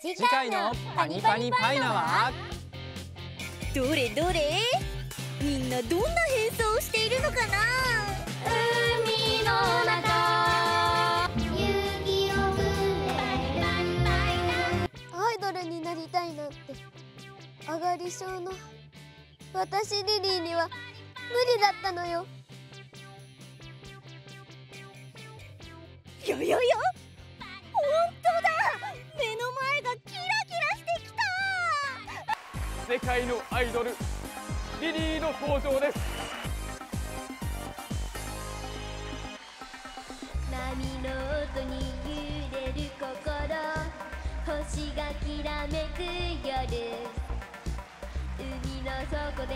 次回のパニパニパイナは？どれどれ？みんなどんな変装をしているのかな？海の中。アイドルになりたいなんて。上がり症の。私リリーには無理だったのよ。よよよ？世界のアイドルリリーの登場です。波の音に揺れる心星がきらめく夜。海の底で